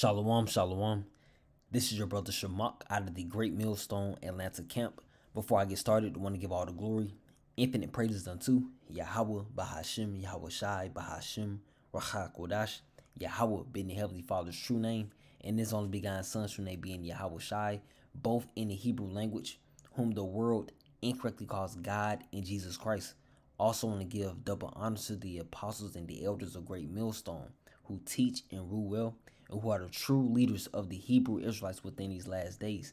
Shalom, shalom. This is your brother Shamach out of the Great Millstone Atlanta camp. Before I get started, I want to give all the glory, infinite praises unto Yahweh, Bahashim, Yahweh Shai, Bahashim, Rachak Kodash, Yahweh being the Heavenly Father's true name, and His only begotten Son's true name being Yahweh Shai, both in the Hebrew language, whom the world incorrectly calls God and Jesus Christ. Also want to give double honor to the apostles and the elders of Great Millstone, who teach and rule well, and who are the true leaders of the Hebrew Israelites within these last days.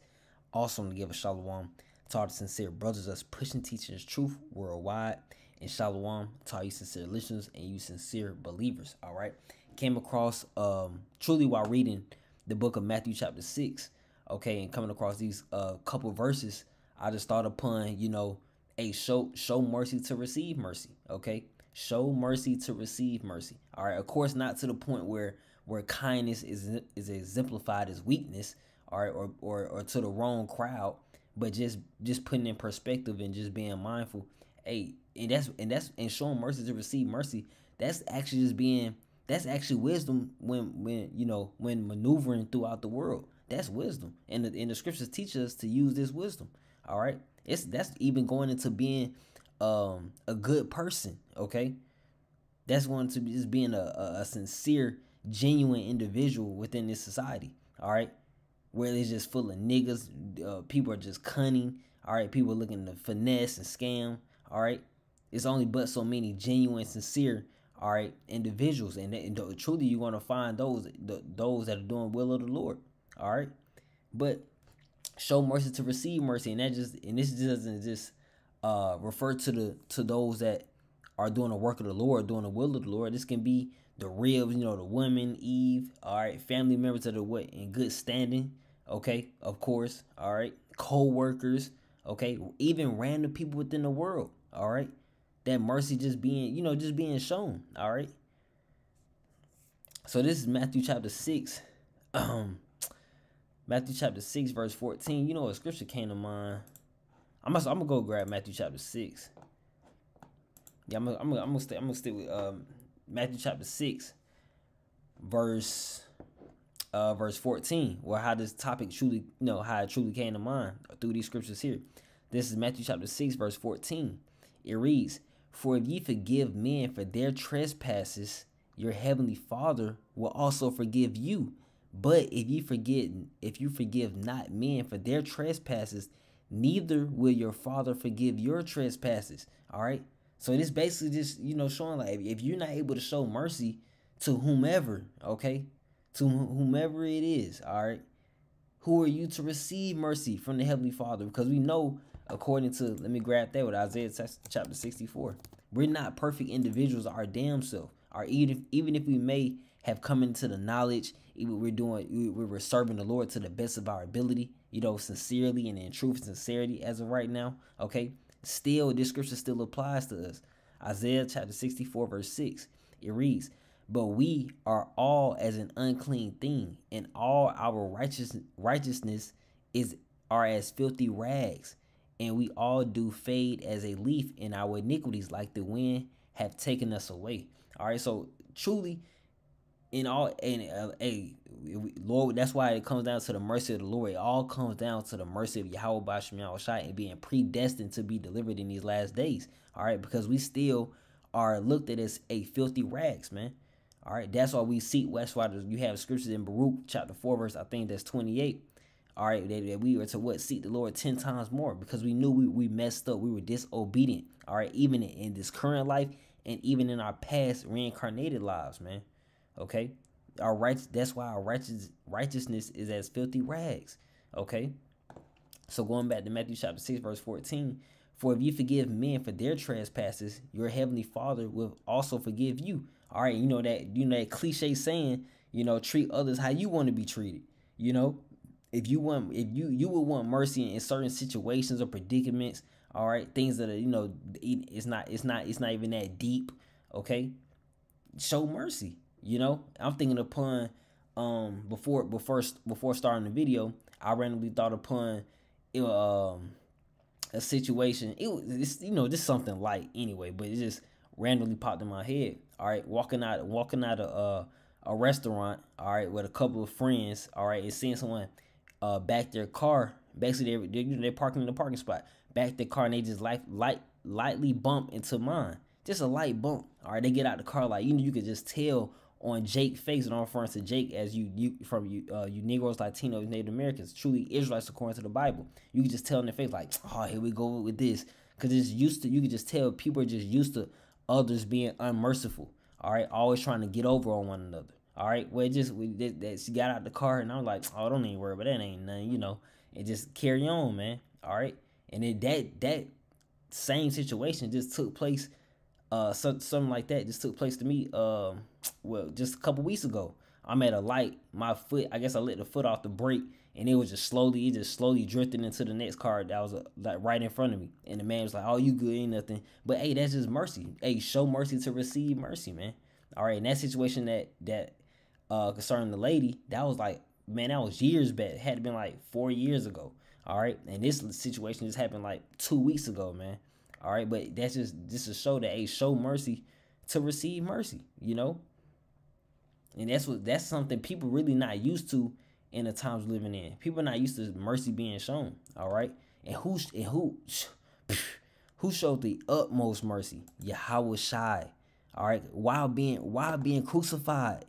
Also to give a shalom to the sincere brothers that's pushing teaching truth worldwide. And shalom to all you sincere listeners and you sincere believers. All right. Came across um truly while reading the book of Matthew chapter six. Okay, and coming across these uh couple verses, I just thought upon, you know, a show show mercy to receive mercy. Okay. Show mercy to receive mercy. All right. Of course, not to the point where where kindness is is exemplified as weakness, all right, or or or to the wrong crowd, but just just putting in perspective and just being mindful. Hey, and that's and that's and showing mercy to receive mercy. That's actually just being that's actually wisdom when when you know when maneuvering throughout the world. That's wisdom, and the, and the scriptures teach us to use this wisdom. All right, it's that's even going into being um a good person. Okay, that's going to be just being a, a, sincere genuine individual within this society. All right, where it's just full of niggas. Uh, people are just cunning. All right, people looking to finesse and scam. All right, it's only but so many genuine, sincere. All right, individuals, and, and truly, you're gonna find those the, those that are doing will of the Lord. All right, but show mercy to receive mercy, and that just and this doesn't just uh refer to the to those that are doing the work of the Lord, doing the will of the Lord. This can be the real, you know, the women, Eve, all right, family members that are what in good standing, okay, of course, all right, co-workers, okay, even random people within the world, all right. That mercy just being, you know, just being shown, all right. So this is Matthew chapter six, um, Matthew chapter six, verse fourteen. You know what scripture came to mind? I'm gonna, I'm gonna go grab Matthew chapter six. Yeah, I'm gonna, I'm gonna, I'm gonna stay, I'm gonna with um Matthew chapter 6, verse uh verse 14, where how this topic truly, you know, how it truly came to mind through these scriptures here. This is Matthew chapter 6, verse 14. It reads, For if ye forgive men for their trespasses, your heavenly Father will also forgive you. But if you forget, if you forgive not men for their trespasses, neither will your Father forgive your trespasses. All right. So it's basically just you know showing like if you're not able to show mercy to whomever, okay, to whomever it is, all right, who are you to receive mercy from the heavenly Father? Because we know according to let me grab that with Isaiah chapter 64, we're not perfect individuals our damn self. Or even even if we may have come into the knowledge, we're doing we're serving the Lord to the best of our ability, you know, sincerely and in truth and sincerity as of right now, okay still this scripture still applies to us. Isaiah chapter 64, verse 6. It reads, But we are all as an unclean thing, and all our righteous righteousness is are as filthy rags, and we all do fade as a leaf, and our iniquities, like the wind, have taken us away. All right, so truly, in all, and uh, hey, Lord, that's why it comes down to the mercy of the Lord. It all comes down to the mercy of Yahweh Bashem Yahushai and being predestined to be delivered in these last days. All right, because we still are looked at as a filthy rags, man. All right, that's why we see West You have scriptures in Baruch chapter 4, verse I think that's 28. All right, that, that we were to what seek the Lord 10 times more because we knew we, we messed up. We were disobedient. All right, even in, in this current life and even in our past reincarnated lives, man. Okay, our rights that's why our righteous righteousness is as filthy rags okay? So going back to matthew chapter 6 verse 14 for if you forgive men for their trespasses your heavenly father will also forgive you. All right you know that you know that cliche saying you know treat others how you want to be treated you know? If you want if you you would want mercy in certain situations or predicaments all right things that are you know it's not it's not it's not even that deep okay? Show mercy you know, I'm thinking upon um before before before starting the video, I randomly thought upon um a situation. It was you know just something light anyway, but it just randomly popped in my head. All right, walking out walking out of uh a restaurant, all right, with a couple of friends, all right, and seeing someone uh back their car, basically they're, they're, they're parking in the parking spot, back their car and they just light light lightly bump into mine. Just a light bump. All right, they get out the car like you know you could just tell on Jake face and on referring to Jake as you you from you uh, you Negroes, Latinos, Native Americans, truly Israelites according to the Bible. You can just tell in their face like, oh here we go with this, because it's used to. You can just tell people are just used to others being unmerciful. All right, always trying to get over on one another. All right, well, just we that, that she got out the car and I was like, oh, don't even worry, but that ain't nothing, you know. And just carry on, man. All right, and then that that same situation just took place uh so, something like that just took place to me um well just a couple weeks ago. I'm at a light my foot i guess i let the foot off the brake and it was just slowly it just slowly drifting into the next car that was uh, like right in front of me. And the man was like oh you good ain't nothing. But hey that's just mercy. Hey show mercy to receive mercy man. All right in that situation that that uh concerning the lady that was like man that was years back. It had been like four years ago. All right and this situation just happened like two weeks ago man all right, but that's just just to show that a show mercy to receive mercy, you know. And that's what that's something people really not used to in the times living in. People not used to mercy being shown. All right, and who and who who showed the utmost mercy? Yahweh Shai. All right, while being while being crucified,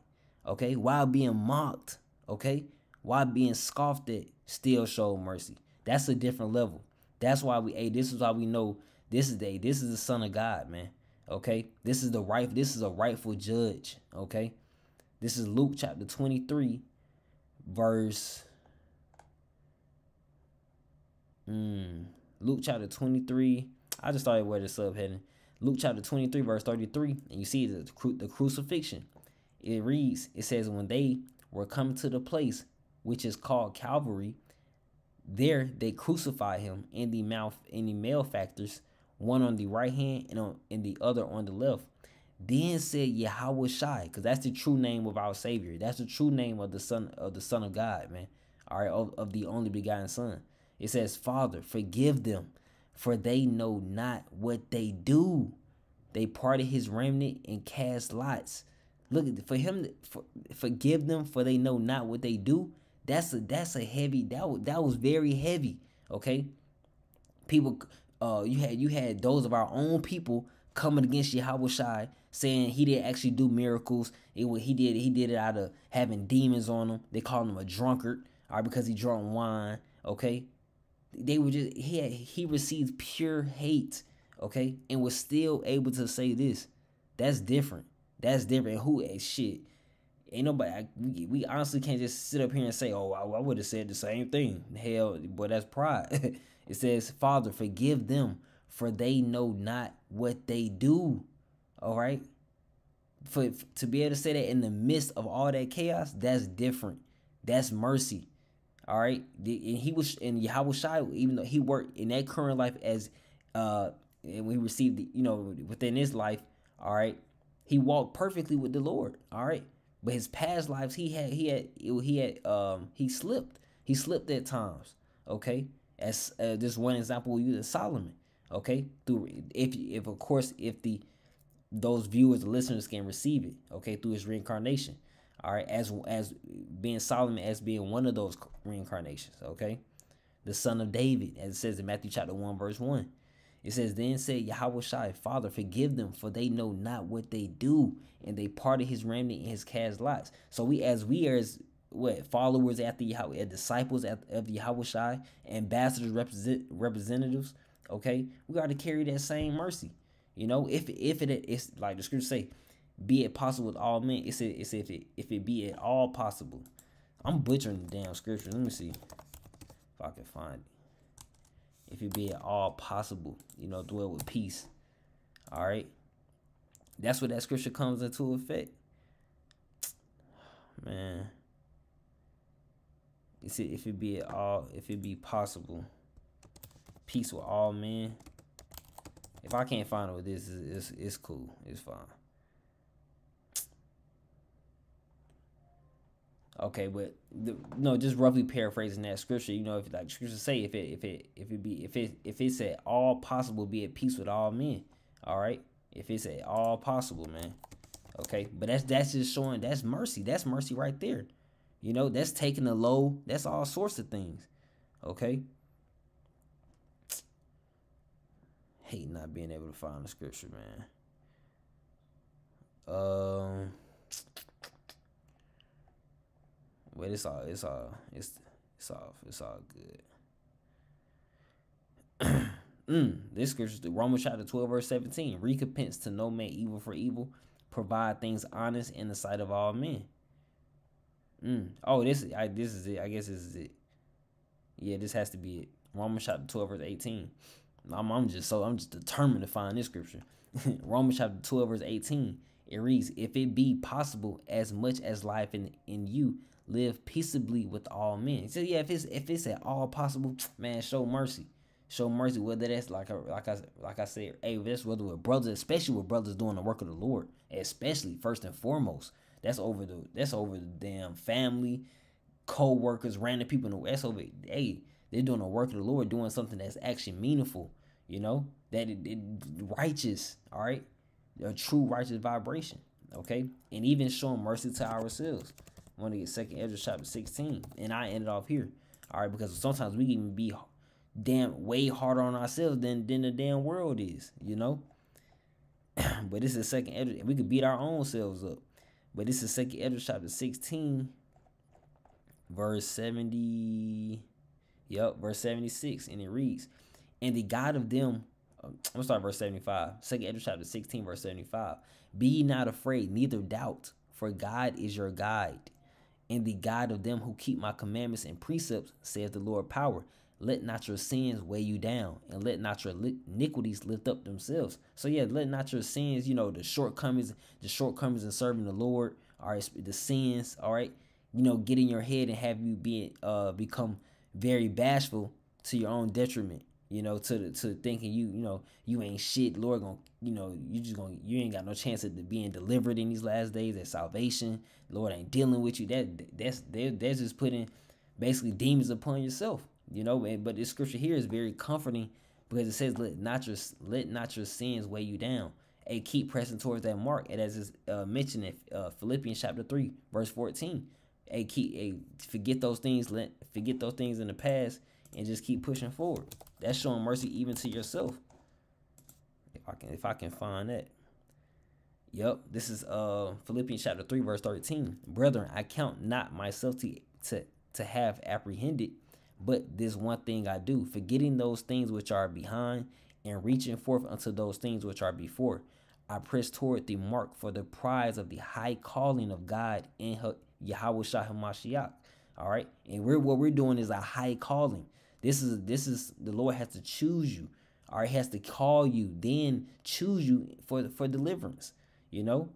okay, while being mocked, okay, while being scoffed at, still showed mercy. That's a different level. That's why we. Hey, this is why we know this is the this is the son of God, man. Okay? This is the right this is a rightful judge, okay? This is Luke chapter 23 verse mm, Luke chapter 23. I just started where the subheading. Luke chapter 23 verse 33 and you see the the crucifixion. It reads, it says when they were come to the place which is called Calvary, there they crucify him in the mouth in the malefactors one on the right hand and on and the other on the left. Then said Yahweh Shai, because that's the true name of our Savior. That's the true name of the Son of the Son of God, man. All right, of, of the only begotten Son. It says, Father, forgive them, for they know not what they do. They parted his remnant and cast lots. Look for him for, forgive them, for they know not what they do. That's a that's a heavy that was, that was very heavy. Okay, people uh you had you had those of our own people coming against Yahweh Shai, saying he didn't actually do miracles. It was he did he did it out of having demons on him. They called him a drunkard, all right, because he drank wine. Okay, they were just he had, he received pure hate. Okay, and was still able to say this. That's different. That's different. Who is shit? Ain't nobody. I, we, we honestly can't just sit up here and say, "Oh, I, I would have said the same thing." Hell, but that's pride. It says, Father, forgive them, for they know not what they do. All right? For, to be able to say that in the midst of all that chaos, that's different. That's mercy. All right. And he was in Yahweh Shai, even though he worked in that current life as uh and we received you know within his life, all right, he walked perfectly with the Lord. All right. But his past lives, he had he had he had um he slipped. He slipped at times. Okay as uh, just one example we use Solomon. Okay, through if if of course if the those viewers listeners can receive it. Okay, through his reincarnation. All right, as as being Solomon as being one of those reincarnations. Okay, the son of David, as it says in Matthew chapter one verse one. It says, Then said Yahweh Shai, Father, forgive them, for they know not what they do. And they parted his remnant and his cast lots. So we as we as what followers after Yahweh, disciples at, of the Yahweh Shai, ambassadors, represent, representatives. Okay, we got to carry that same mercy. You know, if if it is like the scripture say, be it possible with all men. It's it's if it if it be at all possible. I'm butchering the damn scripture. Let me see if I can find it. If it be at all possible, you know, dwell with peace. All right, that's what that scripture comes into effect. Man if it be at all if it be possible peace with all men. If i can't find it with this it's, it's, it's cool. It's fine. Okay but the, no just roughly paraphrasing that scripture you know if like scripture say if it if it if it be if it if it's at all possible be at peace with all men all right? If it's at all possible man. Okay, but that's that's just showing that's mercy. That's mercy right there. You know, that's taking the low. That's all sorts of things. Okay. Hate not being able to find the scripture, man. Um. But it's all it's all it's it's all it's all good. mm, this scripture, the Romans chapter 12, verse 17. Recompense to no man evil for evil. Provide things honest in the sight of all men. Mm. Oh, this I this is it. I guess this is it. Yeah, this has to be it. Romans chapter 12, verse 18. I'm, I'm just so I'm just determined to find this scripture. Romans chapter 12, verse 18. It reads, If it be possible, as much as life in, in you, live peaceably with all men. So yeah, if it's if it's at all possible, man, show mercy. Show mercy, whether that's like a, like I like I said, hey, that's whether with brothers, especially with brothers doing the work of the Lord, especially first and foremost. That's over the that's over the damn family, co-workers, random people. In the, that's over. Hey, they're doing the work of the Lord, doing something that's actually meaningful. You know that it, it righteous. All right, a true righteous vibration. Okay, and even showing mercy to ourselves. I want to get second Esdras chapter 16. And I ended off here. All right, because sometimes we can be damn way harder on ourselves than, than the damn world is, you know? but this is second Esdras. We could beat our own selves up. But this is second Esdras chapter 16, verse 70. Yep, verse 76. And it reads, And the God of them uh, I'm gonna start verse 75. Second Esdras chapter 16, verse 75. Be not afraid, neither doubt, for God is your guide and the God of them who keep my commandments and precepts, saith the Lord power. Let not your sins weigh you down, and let not your iniquities lift up themselves. So yeah, let not your sins, you know, the shortcomings, the shortcomings in serving the Lord, all right, the sins, all right, you know, get in your head and have you be uh become very bashful to your own detriment you know, to the, to thinking you, you know, you ain't shit. Lord gonna, you know, you just gonna, you ain't got no chance of being delivered in these last days. That salvation, Lord ain't dealing with you. That that's they're, they're just putting basically demons upon yourself. You know, but this scripture here is very comforting because it says, "Let not your let not your sins weigh you down." And keep pressing towards that mark. And as is uh, mentioned in uh, Philippians chapter three, verse fourteen, hey, keep, hey, forget those things. Let forget those things in the past and just keep pushing forward. That's showing mercy even to yourself. If I can if I can find that. Yep, this is uh Philippians chapter 3 verse 13. Brethren, I count not myself to to to have apprehended, but this one thing I do, forgetting those things which are behind and reaching forth unto those things which are before. I press toward the mark for the prize of the high calling of God in Yahweh Shah All right. And we're what we're doing is a high calling. This is this is the Lord has to choose you. Or he has to call you, then choose you for for deliverance. You know?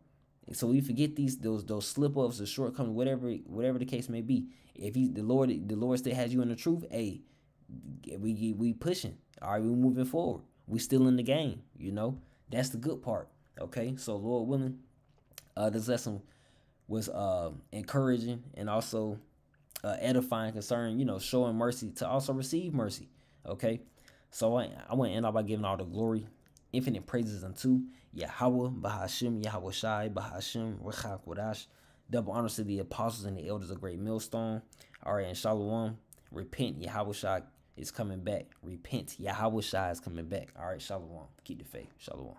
So we forget these those those slip ups, the shortcomings, whatever whatever the case may be. If he the Lord the Lord still has you in the truth, hey, we we pushing. All right, we moving forward. We still in the game. You know, that's the good part. Okay, so Lord willing, uh, this lesson was uh encouraging and also uh, edifying concern, you know, showing mercy to also receive mercy. Okay. So I, I want to end off by giving all the glory, infinite praises unto Yahweh, Bahashim, Yahweh Shai, Bahashim, Wadash. Double honors to the apostles and the elders of Great Millstone. All right, and Shalom. Repent, Yahweh Shai is coming back. Repent, Yahweh Shai is coming back. All right, Shalom. Keep the faith. Shalom.